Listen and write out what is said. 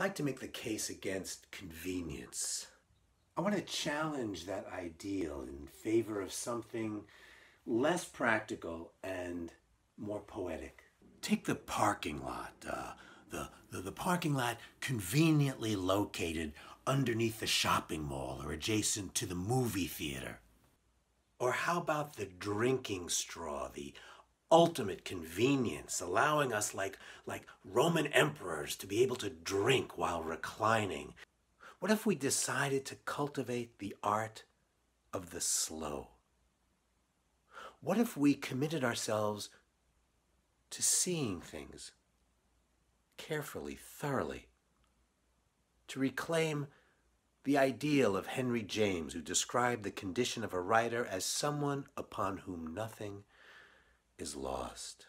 like to make the case against convenience. I want to challenge that ideal in favor of something less practical and more poetic. Take the parking lot, uh, the, the, the parking lot conveniently located underneath the shopping mall or adjacent to the movie theater. Or how about the drinking straw, the ultimate convenience, allowing us like, like Roman emperors to be able to drink while reclining? What if we decided to cultivate the art of the slow? What if we committed ourselves to seeing things carefully, thoroughly, to reclaim the ideal of Henry James, who described the condition of a writer as someone upon whom nothing is lost.